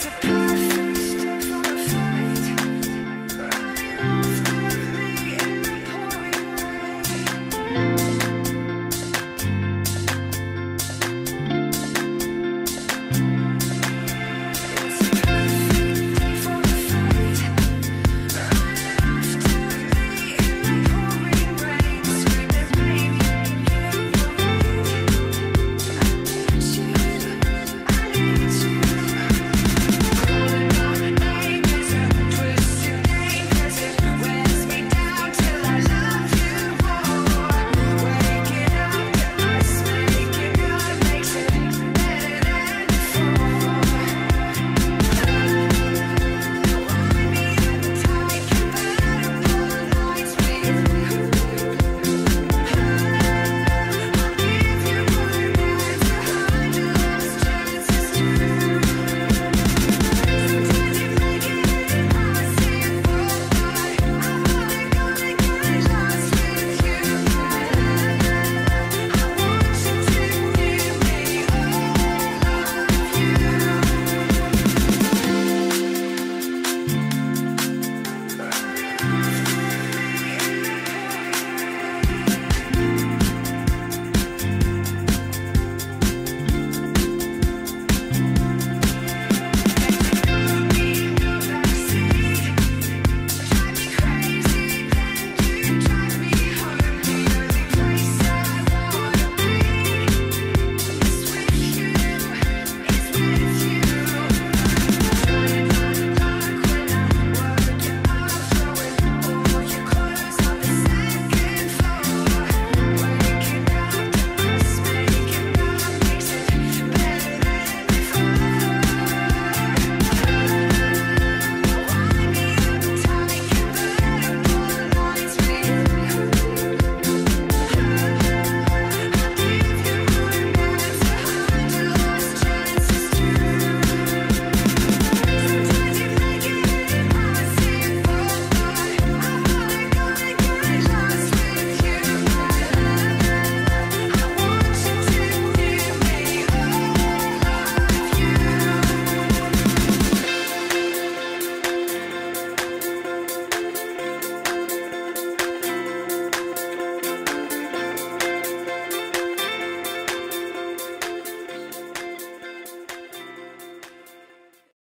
to